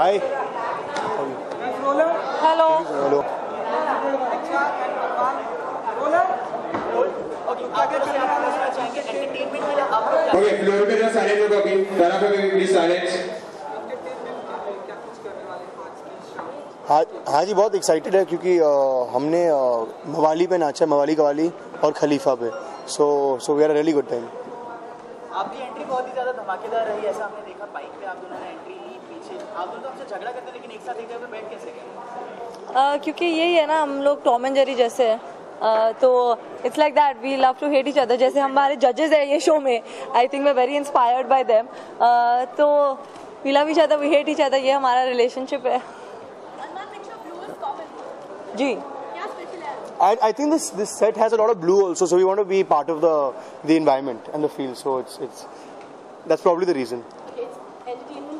Hi. Hello. Hello. Okay, floor पे जरा silent हो अभी तरह पे भी please silence. हाँ हाँ जी बहुत एक्साइटेड है क्योंकि अ, हमने अ, मवाली पे नाचा है मवाली कवाली और खलीफा पे so so we are really good time आपकी एंट्री बहुत ही ज़्यादा धमाकेदार रही ऐसा हमने देखा बाइक पे आप दोनों पीछे तो हमसे झगड़ा करते लेकिन एक साथ एक जगह पे बैठ कैसे गए? क्योंकि यही है ना हम लोग टॉम एंड जेरी जैसे हैं। तो it's like that we love to hate each other जैसे हमारे जजेस है ये शो में। I think we very inspired by them तो we love each other we hate each other ये हमारा रिलेशनशिप है। जी। I, I think this this set has a lot of blue also so we want to be part of the the environment and the feel so it's it's that's probably the reason. Entertainment कुछ भी करें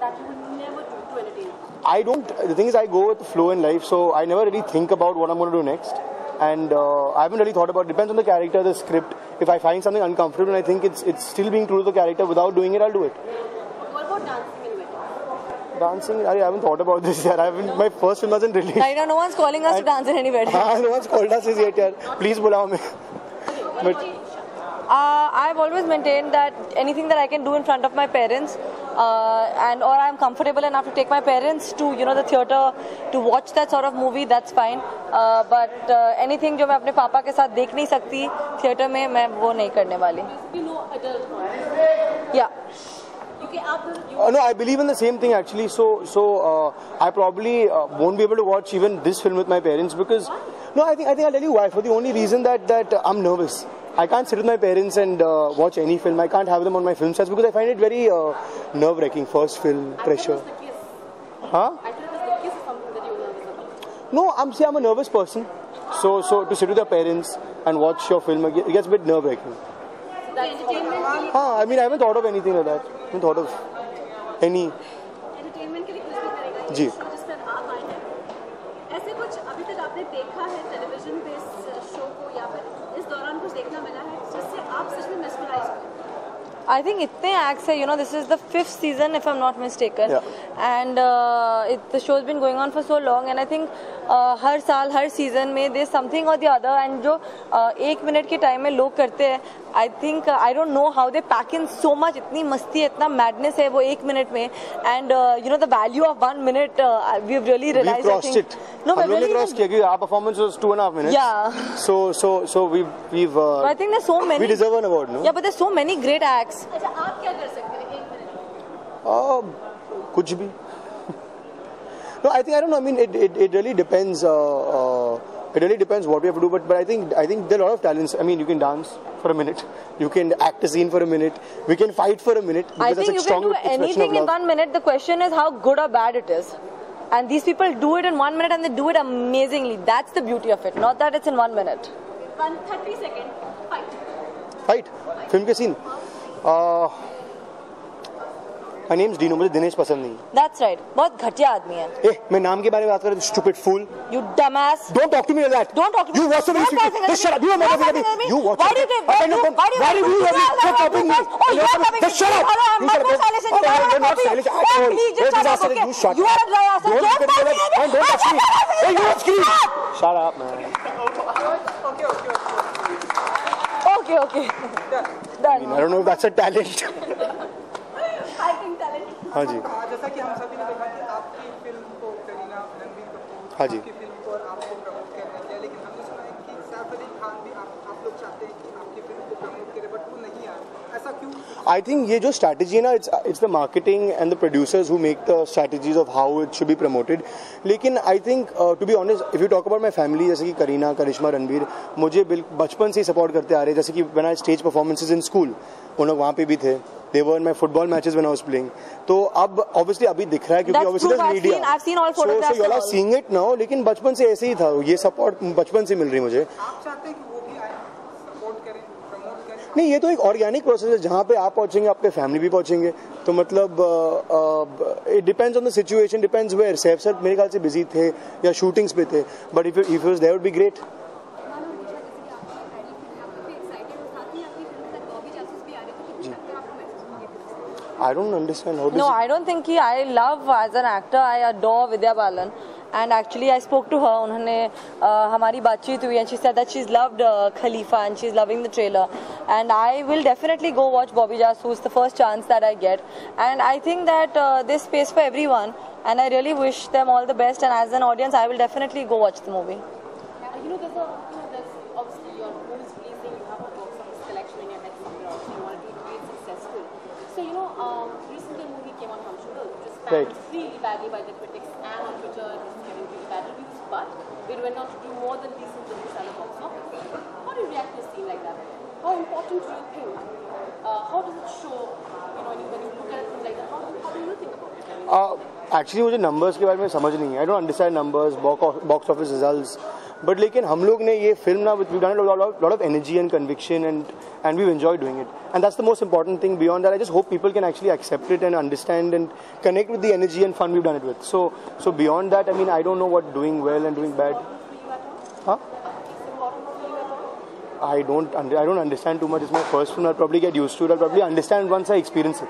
that you will never do to entertain. I don't. The thing is, I go with the flow in life, so I never really think about what I'm going to do next. And uh, I haven't really thought about. It. Depends on the character, the script. If I find something uncomfortable and I think it's it's still being true to the character without doing it, I'll do it. What about dancing and weddings? Dancing, I haven't thought about this yet. I haven't. My first film wasn't released. right now no one's calling us to dance in any wedding Ah, no one's called us as yet, yaar. Please bulao me. But Uh, I've always maintained that anything that I can do in front of my parents, uh, and or I'm comfortable enough to take my parents to you know the theater to watch that sort of movie, that's fine. Uh, but uh, anything जो मैं अपने पापा के साथ देख नहीं सकती theatre में मैं वो नहीं करने वाली. Basically, no adult content. Yeah. Okay, after you Uh, no, I believe in the same thing actually. So, so uh, I probably uh, won't be able to watch even this film with my parents because no, I think I think I'll tell you why. For the only reason that that uh, I'm nervous. I can't sit with my parents and uh, watch any film. I can't have them on my film sets because I find it very uh, nerve-wracking. First film, I it pressure. was the kiss. Huh? I thought it was the kiss is something that you were nervous about. No, I'm see, I'm a nervous person. So, so to sit with your parents and watch your film, it gets a bit nerve-wracking. So that's entertainment. Huh, I mean, I haven't thought of anything like that. I haven't thought ऐसे कुछ अभी तक आपने देखा है television पे इस show को या फिर इस दौरान कुछ देखना मिला है जिससे आप सच में मेस्मराइज हुए? I think इतने acts है, you know, this is the fifth season if I'm not mistaken. Yeah. And uh, it, the show's been going on for so long and I think uh, हर साल हर season में there's something or the other and जो uh, एक minute के time में लोग करते हैं I think uh, I don't know how they pack in so much इतनी मस्ती है इतना madness है वो एक मिनट में and uh, you know the value of one minute uh, we've really We realized I crossed think it. no हम but लोग ने really cross किया क्योंकि our performance was two and a half minutes. Yeah. So, so, so we've we've. Uh, I think there's so many we deserve an award, no? yeah but there's so many great acts अच्छा आप क्या कर सकते हैं एक minute Uh, कुछ भी. no, I think I don't know. I mean, it it, it really depends. Uh, uh, it really depends what we have to do. But but I think I think there are a lot of talents. I mean, you can dance for a minute. You can act a scene for a minute. We can fight for a minute. I because that's think a you can strong do expression anything of in love. one minute. The question is how good or bad it is. And these people do it in one minute and they do it amazingly. That's the beauty of it. Not that it's in one minute. One thirty second fight fight film के Scene my name's Dino मुझे दिनेश पसंद नहीं That's right. बहुत घटिया आदमी है. ए मैं नाम के बारे में बात कर रहा हूँ stupid fool You dumbass. Don't talk to me like that. Don't talk to me. You watch the Don't video. talk to me. Just shut up. You are Don't mother to me. You watch Why do you why do you- why why do do you you- why do you- copying me. Oh, you are copying Just me. shut up. Hello, I'm You not and Okay, you are you're not at Oh, all. please, just You're shut up, okay? You shut You up. are a dry. Don't look at me me. Don't touch me. Hey, you scream. Shut up, man. Okay, Okay, okay. Done. I don't know if that's a talent. Talent हाँ जी जैसा कि हम सभी ने देखा कि आपकी फ़िल्म को करीना रणबीर कपूर हाँ जी। फ़िल्म को और आपको प्रमोट कर रहे हैं लेकिन हमने सुना है कि सैफ अली खान भी आप आप लोग चाहते हैं कि आपकी फ़िल्म को प्रमोट करे बट वो नहीं आए ऐसा क्यों I think ये जो strategy है ना it's it's the marketing and the producers who make the strategies of how it should be promoted. लेकिन I think uh, to be honest if you talk about my family जैसे कि करीना करिश्मा रणवीर मुझे बचपन से ही support करते आ रहे जैसे कि I stage performances in school उन लोग वहाँ पे भी थे they were in my football matches when I was playing तो अब obviously अभी दिख रहा है क्योंकि That's obviously there's media seen- I've seen all photographs. so, so you all are seeing it now लेकिन बचपन से ऐसे ही था ये support बचपन से मिल रही मुझे आप चाहते हैं कि वो भी आए सपोर्ट करें प्रमोट करें नहीं ये तो एक ऑर्गेनिक प्रोसेस है जहाँ पे आप पहुँचेंगे आपके फैमिली भी पहुँचेंगे तो मतलब it depends on the situation depends where Saif sir मेरे ख्याल से बिज़ी थे या शूटिंग्स पे थे but if if was there would be great होगी I don't understand how No, I don't think he. I love as an actor. I adore Vidya Balan. And actually, I spoke to her. उन्होंने uh, हमारी बातचीत हुई and she said that she's loved uh, Khalifa and she's loving the trailer. And I will definitely go watch Bobby Jasoos the first chance that I get. And I think that uh, there's space for everyone. And I really wish them all the best. And as an audience, I will definitely go watch the movie. you know, there's a, you know, there's obviously your goals pleasing, you have a book, some selection in your next you want to be really successful. So, you know, um, recently a movie came on Humshakals, which was right. really badly by the critics and on Twitter, it was getting really bad reviews, but it went on to do more than decent reviews box office. How do you react to a scene like that? How important do you think? Uh, how does it show, you know, when you look at a like that, how, how do you think about it? I mean, uh, actually मुझे numbers के बारे में समझ नहीं है I don't understand numbers box office results but लेकिन हम लोग ने ये फिल्म ना with done lot of energy and conviction and and we enjoy doing it and that's the most important thing beyond that I just hope people can actually accept it and understand and connect with the energy and fun we done it with so so beyond that I mean I don't know what doing well and doing bad हाँ I don't, under, I don't understand too much. It's my first film. I'll probably get used to it. I'll probably understand once I experience it.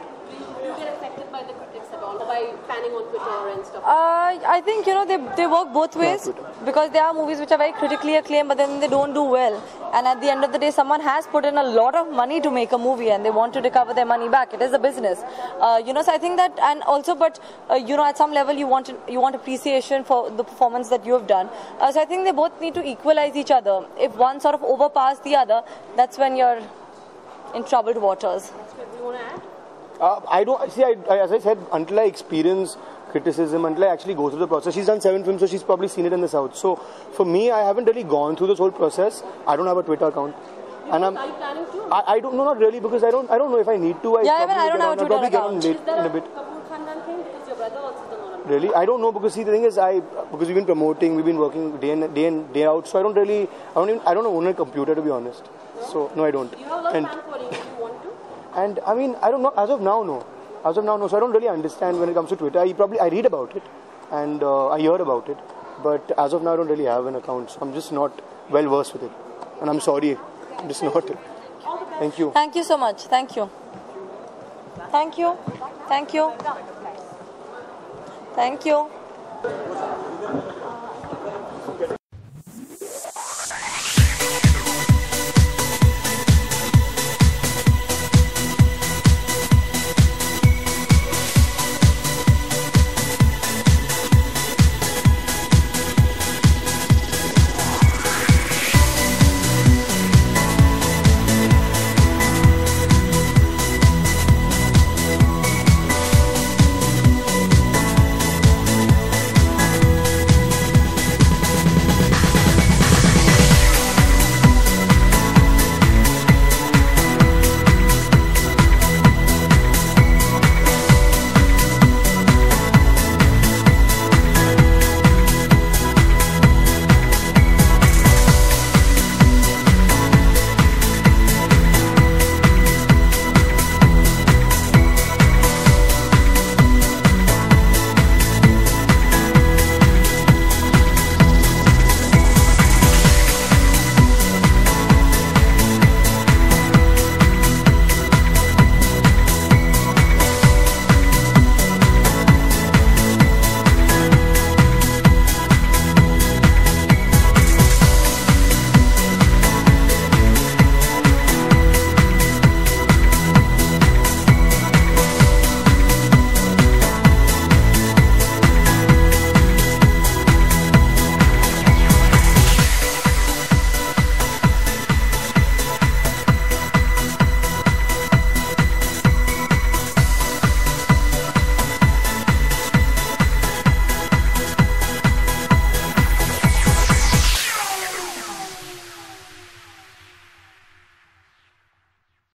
Uh, I think you know they, they work both ways because there are movies which are very critically acclaimed, but then they don't do well. And at the end of the day, someone has put in a lot of money to make a movie, and they want to recover their money back. It is a business, uh, you know. So I think that, and also, but uh, you know, at some level, you want you want appreciation for the performance that you have done. Uh, so I think they both need to equalize each other. If one sort of overpass the other, that's when you're in troubled waters. Do you want to add? Uh, I don't see. I, I, as I said, until I experience criticism, until I actually go through the process. She's done seven films, so she's probably seen it in the south. So for me, I haven't really gone through this whole process. I don't have a Twitter account, and I'm. Are you planning to? I, I don't know, not really, because I don't. I don't know if I need to. I Yeah, even I don't have on- a Twitter get on account. late Is there in a a bit. Thing? Because your brother also does not Really, I don't know because see the thing is I because we've been promoting, we've been working day in day in day out. So I don't really, I don't even, I don't own a computer to be honest. So no, I don't. You have a lot And of fan following. Do you want to? and I mean I don't know as of now no, as of now no. So I don't really understand when it comes to Twitter. I probably I read about it and uh, I hear about it, but as of now I don't really have an account. So I'm just not well versed with it, and I'm sorry, I'm just not. Thank you. Thank you so much. Thank you. Thank you. Thank you. Thank you.